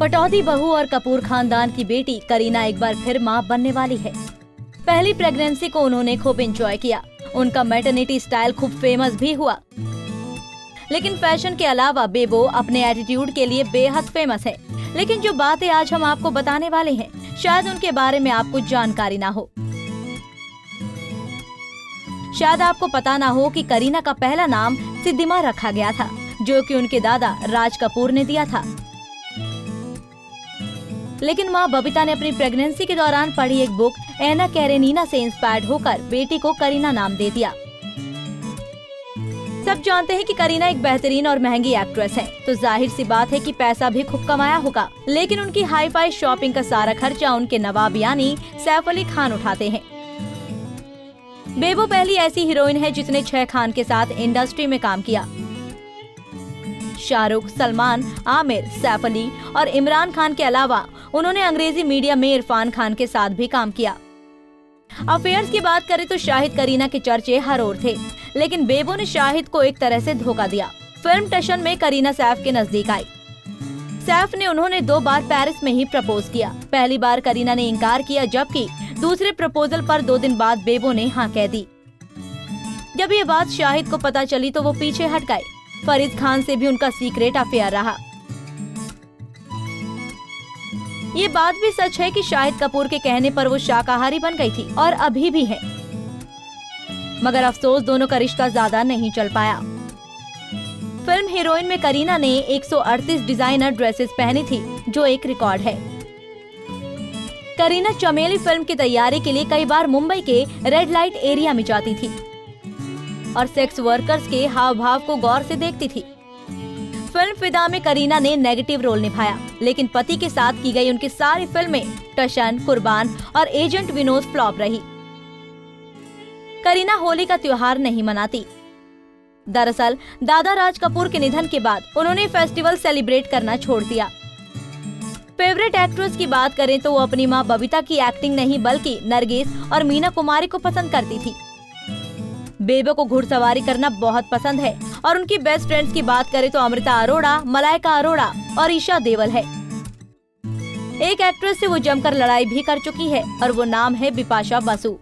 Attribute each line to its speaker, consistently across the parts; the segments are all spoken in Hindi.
Speaker 1: पटौदी बहू और कपूर खानदान की बेटी करीना एक बार फिर माँ बनने वाली है। पहली प्रेगनेंसी को उन्होंने खूब एंजॉय किया। उनका मैटर्निटी स्टाइल खूब फ़ेमस भी हुआ। लेकिन फ़ैशन के अलावा बेबो अपने एटीट्यूड के लिए बेहद फ़ेमस है। लेकिन जो बातें आज हम आपको बताने वाले हैं, शायद उनके बारे में आपको जानकारी ना हो। शायद आपको पता ना हो कि करीना का पहला नाम सिद्धिमा रखा गया था, जो कि उनके दादा राज कपूर ने दिया था। लेकिन माँ बबीता ने अपनी प्रेगनेंसी के दौरान पढ़ी एक बुक एना कैरेनीना से इंस्पायर्ड होकर बेटी को करीना नाम दे दिया। सब जानते हैं कि करीना एक बेहतरीन और महँगी एक्ट्रेस है। तो ज़ाहिर सी बात है कि पैसा भी खूब कमाया होगा। लेकिन उनकी हाई फाई शॉपिंग का सारा खर्चा उनके नवाब यानी सैफ अली खान उठाते हैं। बेबो पहली ऐसी हीरोइन है जिसने छह खान के साथ इंडस्ट्री में काम किया। शाहरुख, सलमान, आमिर, सैफ अली और इमरान खान के अलावा उन्होंने अंग्रेज़ी मीडिया में इरफान खान के साथ भी काम किया। अफेयर्स की बात करें तो शाहिद करीना के चर्चे हर ओर थे, लेकिन बेबो ने शाहिद को एक तरह से धोखा दिया। फ़िल्म टशन में करीना सैफ के नज़दीक आई। सैफ ने उन्होंने दो बार पेरिस में ही प्रपोज किया। पहली बार करीना ने इनकार किया, जबकि दूसरे प्रपोजल पर दो दिन बाद बेबो ने हाँ कह दी। जब ये बात शाहिद को पता चली तो वो पीछे हट गए। फरीद खान से भी उनका सीक्रेट अफेयर रहा। ये बात भी सच है कि शाहिद कपूर के कहने पर वो शाकाहारी बन गई थी और अभी भी है। मगर अफसोस, दोनों का रिश्ता ज़्यादा नहीं चल पाया। फ़िल्म हीरोइन में करीना ने 138 डिज़ाइनर ड्रेसेस पहनी थी, जो एक रिकॉर्ड है। करीना चमेली फ़िल्म की तैयारी के लिए कई बार मुंबई के रेड लाइट एरिया में जाती थी और सेक्स वर्कर्स के हाव भाव को गौर से देखती थी। फ़िल्म फिदा में करीना ने नेगेटिव रोल निभाया, लेकिन पति के साथ की गई उनकी सारी फ़िल्में, टशन, कुर्बान और एजेंट विनोद फ्लॉप रही। करीना होली का त्योहार नहीं मनाती। दरअसल, दादा राज कपूर के निधन के बाद उन्होंने फेस्टिवल सेलिब्रेट करना छोड़ दिया। फेवरेट एक्ट्रेस की बात करें तो वो अपनी माँ बबीता की एक्टिंग नहीं, बल्कि नरगिस और मीना कुमारी को पसंद करती थी। बेबे को घुड़सवारी करना बहुत पसंद है। और उनकी बेस्ट फ्रेंड्स की बात करें तो अमृता अरोड़ा, मलाइका अरोड़ा और ईशा देवल है। एक एक्ट्रेस से वो जमकर लड़ाई भी कर चुकी है और वो नाम है बिपाशा बसु।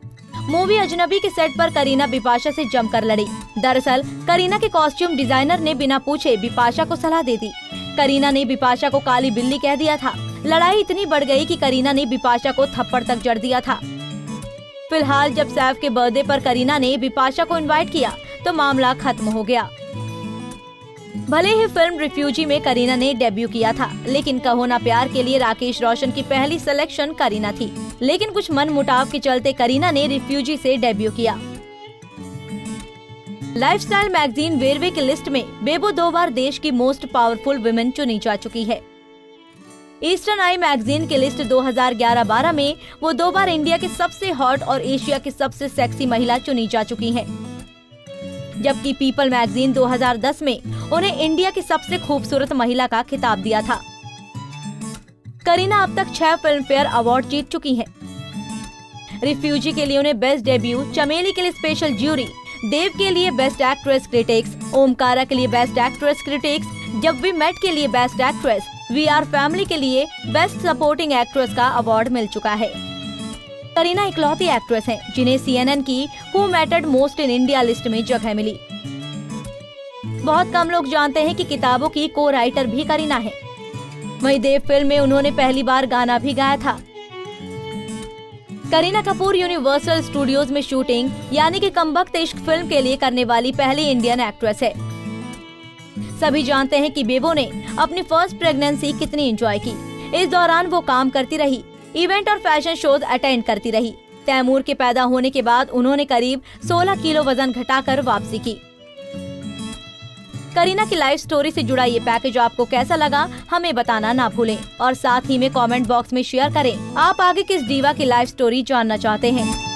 Speaker 1: मूवी अजनबी के सेट पर करीना बिपाशा से जमकर लड़ी। दरअसल, करीना के कॉस्ट्यूम डिज़ाइनर ने बिना पूछे बिपाशा को सलाह दे दी। करीना ने बिपाशा को काली बिल्ली कह दिया था। लड़ाई इतनी बढ़ गई कि करीना ने बिपाशा को थप्पड़ तक जड़ दिया था। फ़िलहाल जब सैफ के बर्थडे पर करीना ने बिपाशा को इनवाइट किया तो मामला खत्म हो गया। भले ही फ़िल्म रिफ्यूजी में करीना ने डेब्यू किया था, लेकिन कहो ना प्यार के लिए राकेश रोशन की पहली सिलेक्शन करीना थी। लेकिन कुछ मन मुटाव के चलते करीना ने रिफ्यूजी से डेब्यू किया। लाइफस्टाइल मैगजीन वेरवे की लिस्ट में बेबो दो बार देश की मोस्ट पावरफुल वुमेन चुनी जा चुकी है। ईस्टर्न आई मैगजीन की लिस्ट 2011-12 में वो दो बार इंडिया के सबसे हॉट और एशिया की सबसे सेक्सी महिला चुनी जा चुकी हैं। जबकि पीपल मैगजीन 2010 में उन्हें इंडिया की सबसे खूबसूरत महिला का खिताब दिया था करीना अब तक छह फ़िल्म फेयर अवार्ड जीत चुकी हैं। रिफ्यूजी के लिए उन्हें बेस्ट डेब्यू, चमेली के लिए स्पेशल ज्यूरी, देव के लिए बेस्ट एक्ट्रेस क्रिटिक्स, ओमकारा के लिए best actress critics, Jab we met के लिए best actress we are family के लिए बेस्ट सपोर्टिंग एक्ट्रेस का अवार्ड मिल चुका है। करीना इकलौती एक्ट्रेस हैं, जिन्हें सीएनएन की who mattered most in India list में जगह मिली। बहुत कम लोग जानते हैं कि किताबों की को राइटर भी करीना है। वहीं देव फ़िल्म में उन्होंने पहली बार गाना भी गाया था। करीना कपूर यूनिवर्सल स्टूडियोज में शूटिंग यानी कि कम्बक इश्क फ़िल्म के लिए करने वाली पहली इंडियन एक्ट्रेस है। सभी जानते हैं कि बेबो ने अपनी फ़र्स्ट प्रेगनेंसी कितनी एंजॉय की। इस दौरान वो काम करती रही इवेंट और फ़ैशन शोज़ अटेंड करती रही। तैमूर के पैदा होने के बाद उन्होंने करीब 16 किलो वज़न घटाकर वापसी की। करीना की लाइफ स्टोरी से जुड़ा ये पैकेज आपको कैसा लगा, हमें बताना ना भूलें। और साथ ही में कमेंट बॉक्स में शेयर करें, आप आगे किस दीवा की लाइफ स्टोरी जानना चाहते हैं।